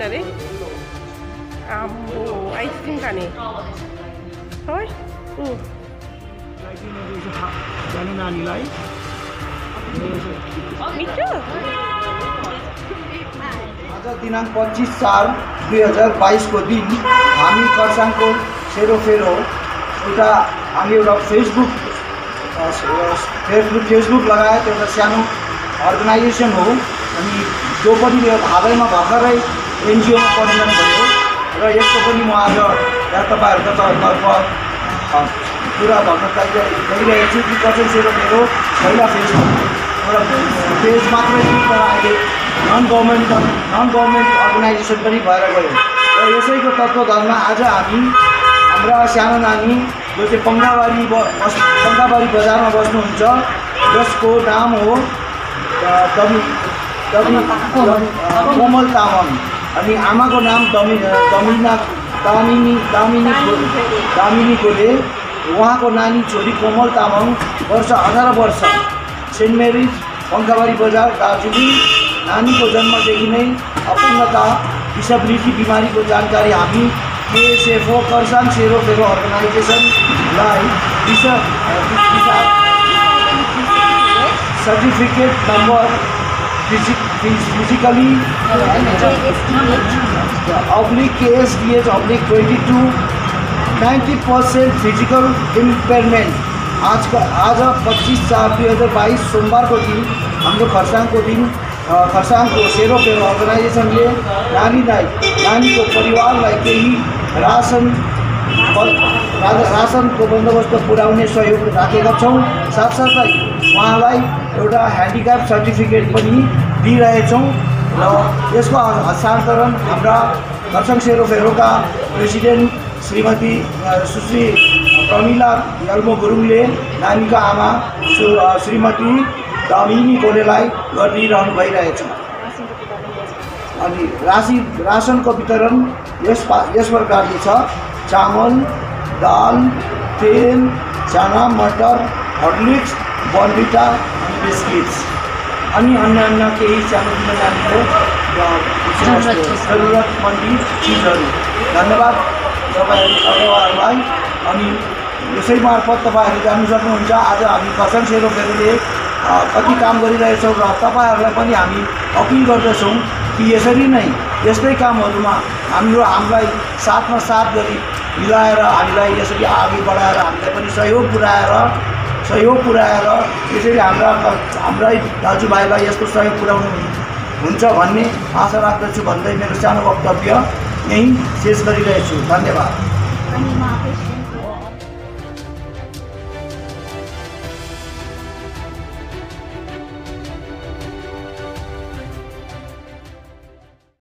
है ऊ सानो नानीलाई मिठो आज दिनाङ्क पच्चिस चार दुई हजार बाइसको दिन हामी खरसाङको सेरोफेरो एउटा हामी एउटा फेसबुक फेसबुक फेसबुक लगायत एउटा सानो अर्गनाइजेसन हो। अनि जो पनि यो हालैमा भर्खरै एनजिओमा परिणत भयो। र यसको पनि म आज यहाँ तपाईँहरूको तर्फ अ, कुरा भन्न चाहि गइरहेको छु। कि कसै सेरोफेरो पहिला फेसबुक एउटा पेज मात्रै थियो तर अहिले non government non government organisation पनि भएर गयो। र यसैको तत्त्वधानमा आज हामी हाम्रा सानो नानी जो चाहिँ पङ्गाबारी बस् पङ्गाबारी बजारमा बस्नुहुन्छ जसको नाम हो कोमल तामाङ। अनि आमाको नाम दमी दमिना दामिनी दामिनी गो- दामिनी गोले उहाँको नानी छोरी कोमल तामाङ वर्ष अठार वर्ष। सेन्ट मेरिज पङ्खाबारी बजार दार्जिलिङ। नानीको जन्मदेखि नै अपुङ्गता डिसेबिलिटी बिमारीको जानकारी हामी K S F O Kurseong सेरोफेरो अर्गनाइजेसनलाई दिशा सर्टिफिकेट नम्बर फिजिकली अब्लिक K S D H oblique twenty two ninety percent physical impairment आजको आज पच्चिस चार दुई हजार बाइस सोमबारको दिन हाम्रो खरसाङको दिन अ, खरसाङको सेरोफेरो अर्गनाइजेसनले नानीलाई नानीको परिवारलाई केही रासन ब- रा- रासनको बन्दोबस्त पुर्याउने सहयोग राखेका छौँ। साथसाथै उहाँलाई एउटा ह्यान्डिक्याप सर्टिफिकेट पनि दिइरहेछौँ र यसको हस्तान्तरण हाम्रा खरसाङ सेरोफेरोका प्रेसिडेन्ट श्रीमती सुश्री प्रमिला यल्मो गुरुङले नानीका आमा श्रीमती दामिनी कोलेलाई गरिरहनु भइरहेछ। अनि राशि रासनको वितरण यस पा यस प्रकारले छ। चामल दाल तेल चना मटर हर्लिक्स अनि बिस्किट्स। अनि अन्य अन्य केही नानीको अ, जरुरतमन्दी चिजहरू। धन्यवाद तपाईँ तपाईँहरूलाई अनि यसै मार्फत तपाईँहरू जानु सक्नुहुन्छ। आज हामी खरसाङ सेरोफेरोले अ, कति काम गरिरहेछौँ र तपाईँहरूलाई पनि हामी अपिल गर्दछौँ कि यसरी नै यस्तै कामहरूमा हाम्रो हामीलाई साथमा साथ गरी मिलाएर हामीलाई यसरी अघि बढाएर हामीलाई पनि सहयोग पुऱ्याएर सहयोग पुऱ्याएर यसरी हाम्रा हाम्रै दाजुभाइलाई यस्तो सहयोग पुर्याउनु हुन्छ भन्ने आशा राख्दछु भन्दै मेरो सानो वक्तव्य यहीँ शेष गरिरहेछु। धन्यवाद।